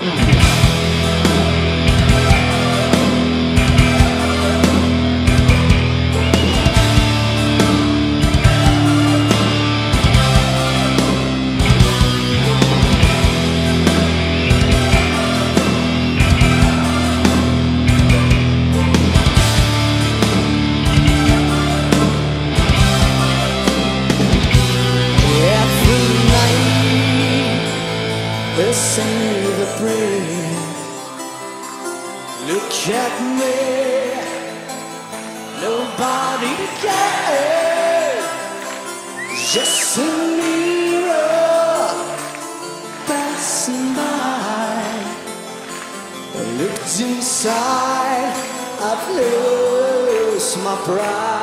Mm. Nobody cares. Just a mirror passing by. I looked inside. I've lost my pride.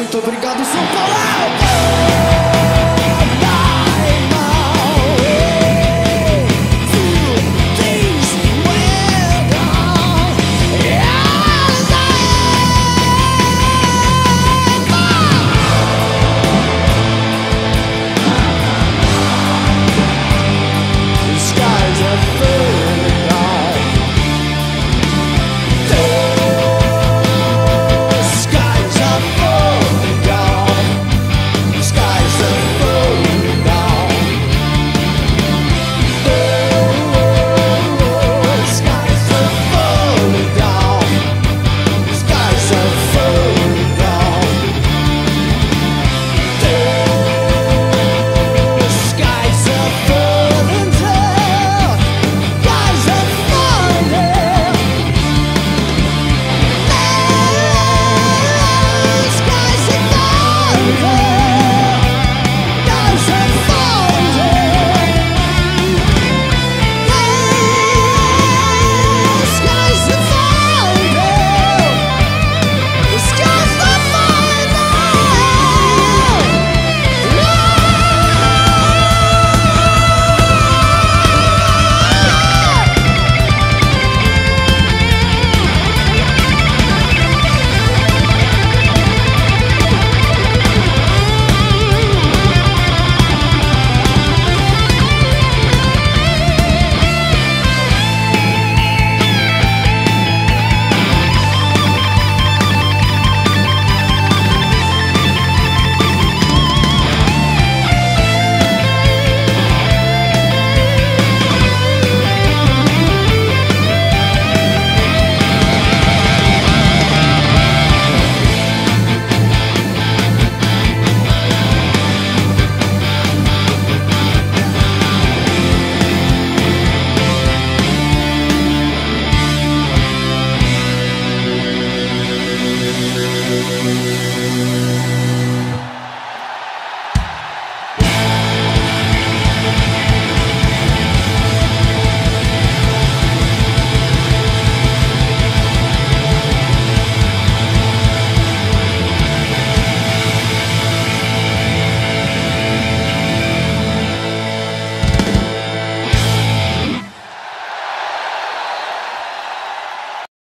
Muito obrigado, São Paulo!